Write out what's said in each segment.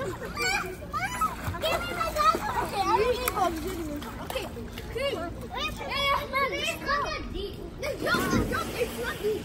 Okay, okay. Wait, yeah, yeah, not jump, it's not deep.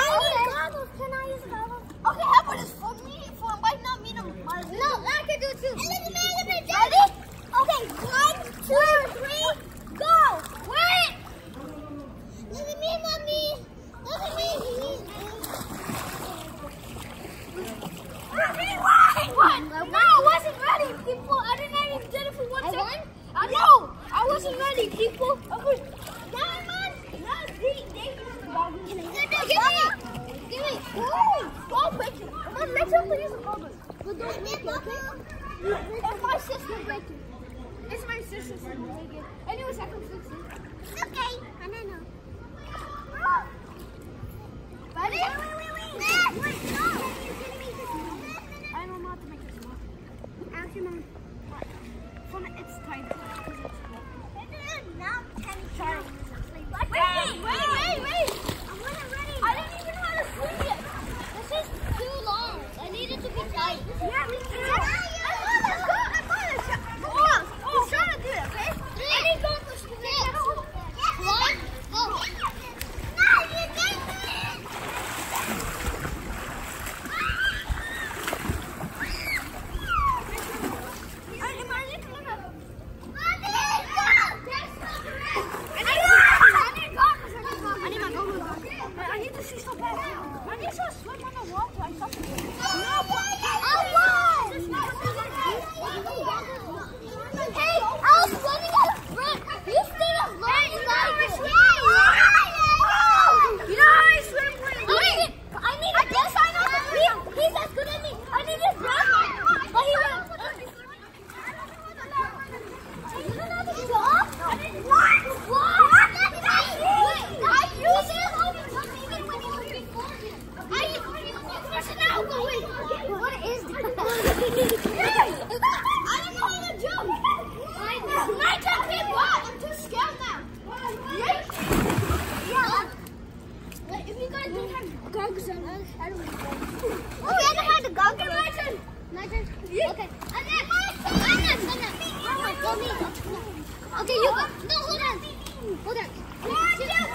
I don't have the on. Okay. You go. No, hold on. Hold on.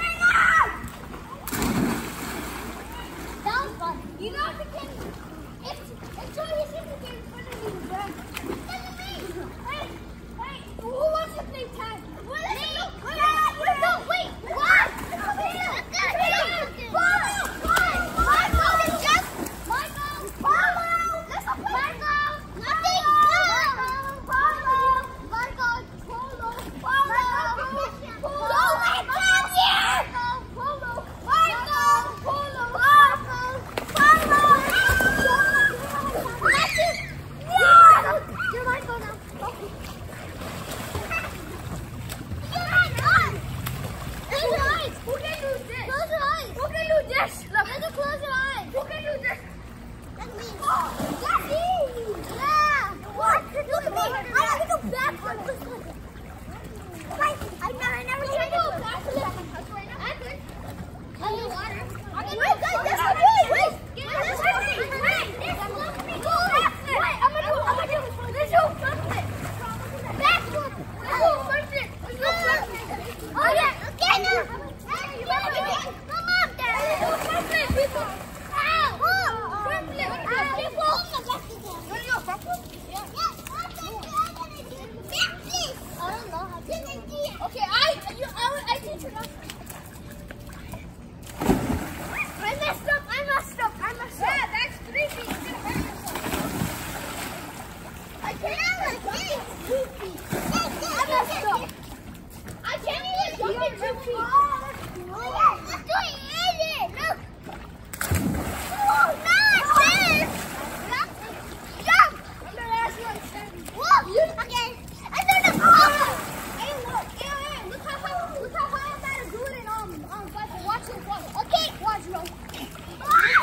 Ow! Oh, oh, oh, oh, oh, oh, oh, oh, oh, oh, Okay, I you I, I did turn off. I messed up. I messed up. I messed up. Yeah, that's three feet. Gonna. I can't. Two feet. Oh, I messed up. I can't even jump into two feet. Oh,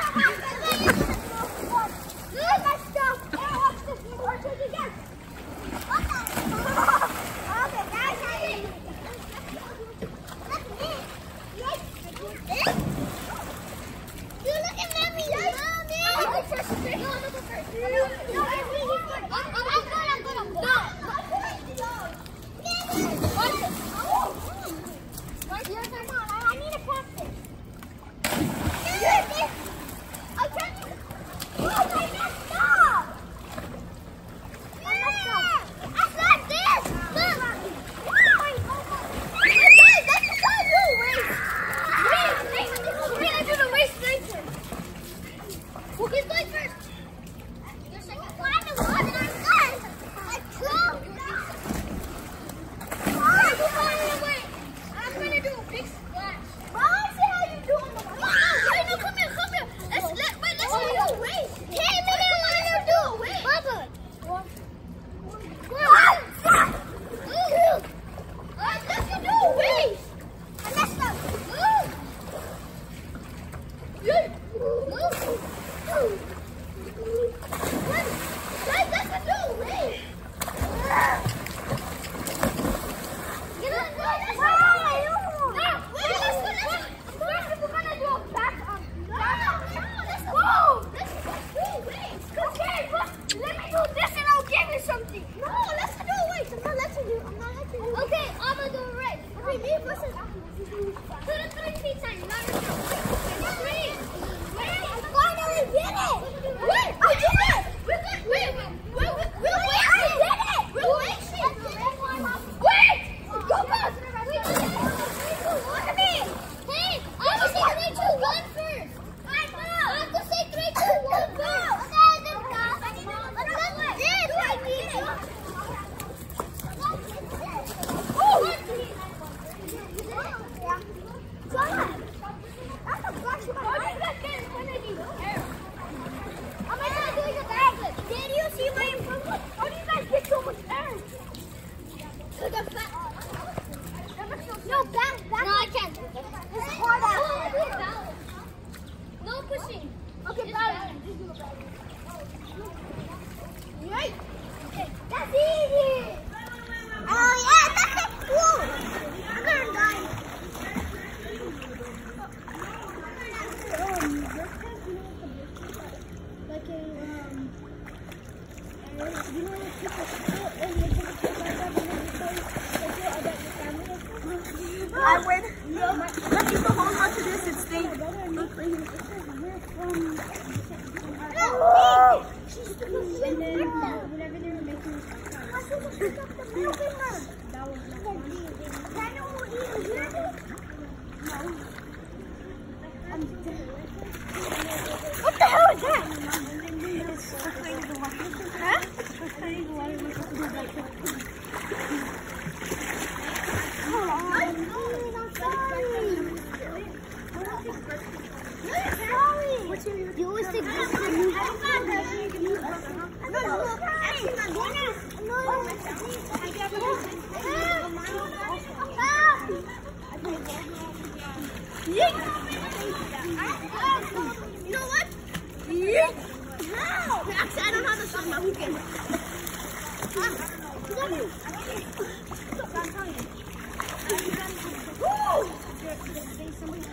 Actually, I don't have the song, but who can?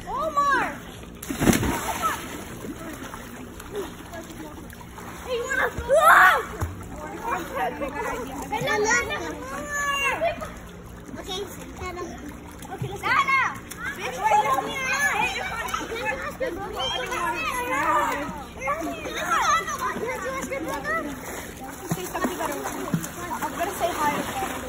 Omar! Hey, you wanna? Okay. Okay, let's go. Better. I'm gonna say hi to everyone. Listen, go to say. Hey, go ahead. Listen, go say hi.